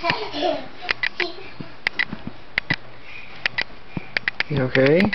You okay?